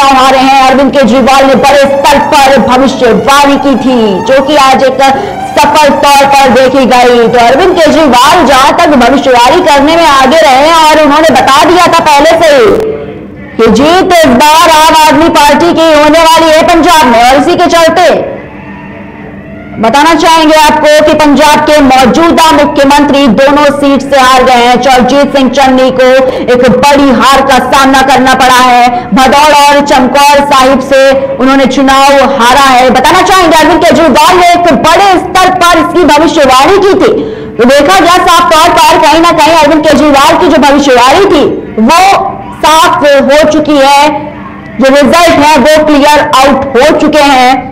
चुनाव हारे हैं। अरविंद केजरीवाल ने बड़े स्तर पर भविष्यवाणी की थी, जो कि आज एक सफल तौर पर देखी गई। तो अरविंद केजरीवाल जहाँ तक भविष्यवाणी करने में आगे रहे और उन्होंने बता दिया था पहले से कि जीत इस बार आम आदमी पार्टी की होने वाली है पंजाब में, और इसी के चलते बताना चाहेंगे आपको कि पंजाब के मौजूदा मुख्यमंत्री दोनों सीट से हार गए हैं। चरणजीत सिंह चन्नी को एक बड़ी हार का सामना करना पड़ा है। भदौड़ और चमकौर साहिब से उन्होंने चुनाव हारा है। बताना चाहेंगे अरविंद केजरीवाल ने एक बड़े स्तर पर इसकी भविष्यवाणी की थी। तो देखा गया साफ़ तौर पर कहीं ना कहीं अरविंद केजरीवाल की जो भविष्यवाणी थी, वो साफ़ हो चुकी है। जो रिज़ल्ट है, वो क्लियर आउट हो चुके हैं।